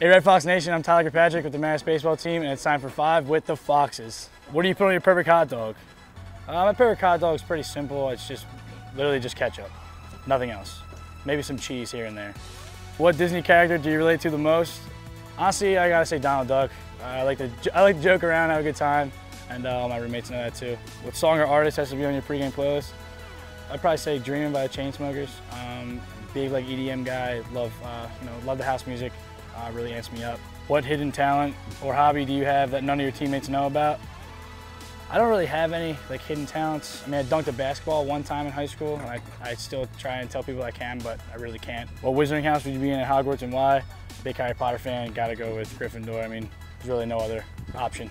Hey Red Fox Nation, I'm Tyler Kirkpatrick with the Marist Baseball Team, and it's time for five with the Foxes. What do you put on your perfect hot dog? Uh, my perfect hot dog is pretty simple. It's just literally just ketchup, nothing else. Maybe some cheese here and there. What Disney character do you relate to the most? Honestly, I gotta say Donald Duck. I like to I like to joke around, have a good time, and uh, all my roommates know that too. What song or artist has to be on your pregame playlist? I'd probably say "Dreaming" by the Chainsmokers. Um, big like EDM guy. Love uh, you know love the house music. Uh, really amps me up. What hidden talent or hobby do you have that none of your teammates know about? I don't really have any like hidden talents. I mean, I dunked a basketball one time in high school, and I, I still try and tell people I can, but I really can't. What Wizarding House would you be in at Hogwarts and why? Big Harry Potter fan, gotta go with Gryffindor. I mean, there's really no other option.